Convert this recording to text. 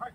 Right.